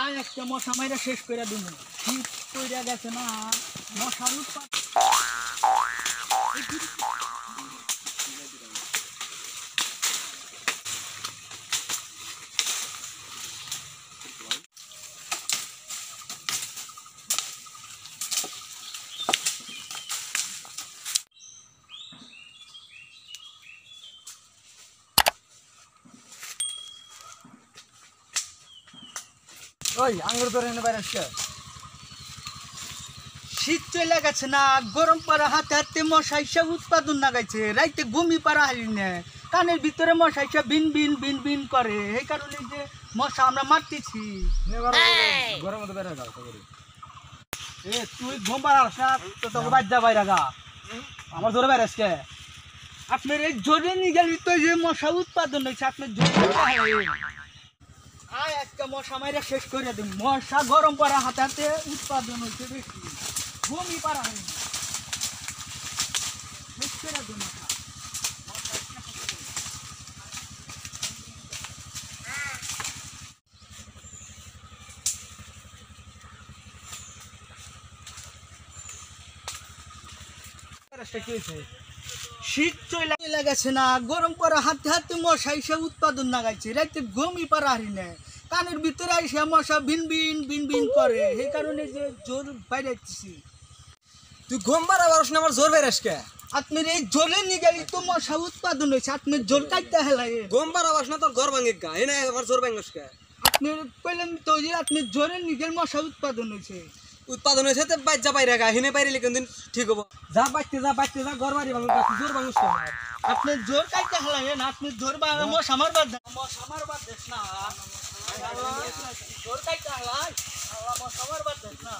আর একটা মশা মাইরা শেষ করে দিব শীত কইরা গেছে না মশার উৎপাদ ওই আঙ্গুর ধরে এনে বাইরে আসছে। শীত চলে গেছে না গরম পাড়া হাতে হাতে মশা হিসাব উৎপাদন লাগাইছে। রাইতে ঘুমি পাড়া হারি না কানের ভিতরে মশা হিসাব বিন বিন বিন বিন করে। এই কারণে যে মশা আমরা মারতেছি। গরম মতো বাইরে যাও এ তুই ঘুম পাড়াস না তো তোকে বাদ যা বাইরা গা আমার ধরে বাইরে আসছে। আপনার এই জোরে নিয়ে গেলি তো যে মশা উৎপাদন হয়েছে আপনার জোরে আয় একটা মশা মাইরা শেষ করে দিন মশা গরম পাড়া হাতে হাতে উৎপাদন হয়েছে বেশি ঘুমি পাড়া হয়নি কি হয়েছে শীত চলে গেছে না গরম পরে হাতে হাতে মশা এসে উৎপাদন লাগাইছে রাইতে ঘুমই পারা হারি না কানের ভিতরে এসে মশা বিন বিন বিন বিন করে সেই কারণে যে জোর বাইরেছি তুই ঘুম পারা পারস না আমার জোর বাইরে আসকে আপনার এই জলে নিয়ে গেলি তো মশা উৎপাদন হয়েছে আপনার জল কাটতে হেলায়। ঘুম পারা পারস না তোর ঘর ভাঙে গা এনে আমার জোর ভাঙে আসকে আপনার কইলেন তো যে আপনার জোরে নিয়ে গেলে মশা উৎপাদন হয়েছে। উৎপাদন হয়েছে তো যা বাইরে গা হিনে বাইরে লিখে দিন ঠিক হব। যা বাইতে যা বাইতে যা ঘর বাড়ি ভাঙে গা, তুই জোর ভাঙিস আপনি জোর কাইতে হেলায় না আপনি জোর বা মশা বাদ দেন মশা বাদ দেখ না। জোর কাইতে কাটতে হেলায় সামার বাদ দেখ না।